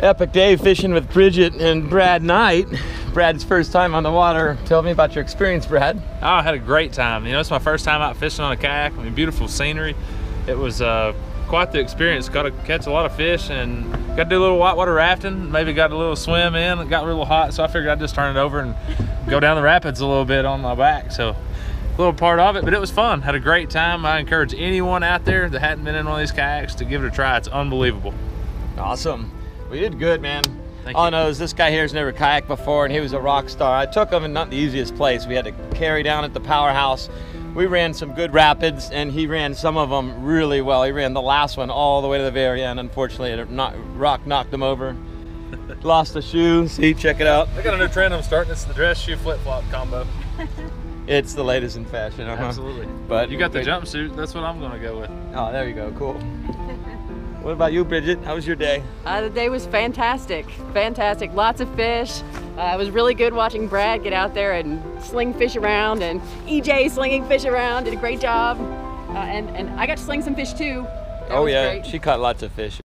epic day fishing with Bridget and Brad Knight. Brad's first time on the water. Tell me about your experience, Brad. Oh, I had a great time. You know, it's my first time out fishing on a kayak. I mean, beautiful scenery. It was uh, quite the experience. Got to catch a lot of fish and got to do a little whitewater rafting. Maybe got a little swim in. It got a little hot, so I figured I'd just turn it over and go down the rapids a little bit on my back. So a little part of it, but it was fun. Had a great time. I encourage anyone out there that hadn't been in one of these kayaks to give it a try. It's unbelievable. Awesome. We did good, man. Thank All I know is this guy here's never kayaked before, and he was a rock star. I took him in not the easiest place. We had to carry down at the powerhouse. We ran some good rapids, and he ran some of them really well. He ran the last one all the way to the very end. Unfortunately, a knock, rock knocked him over. Lost a shoe. See, check it out. I got a new trend I'm starting. It's the dress shoe flip flop combo. It's the latest in fashion. Uh-huh. Absolutely. But You got the jumpsuit. That's what I'm gonna go with. Oh, there you go. Cool. what about you, Bridget? How was your day? Uh, the day was fantastic, fantastic. Lots of fish. Uh, it was really good watching Brad get out there and sling fish around, and EJ slinging fish around. Did a great job. Uh, and and I got to sling some fish too. That oh yeah, great. she caught lots of fish.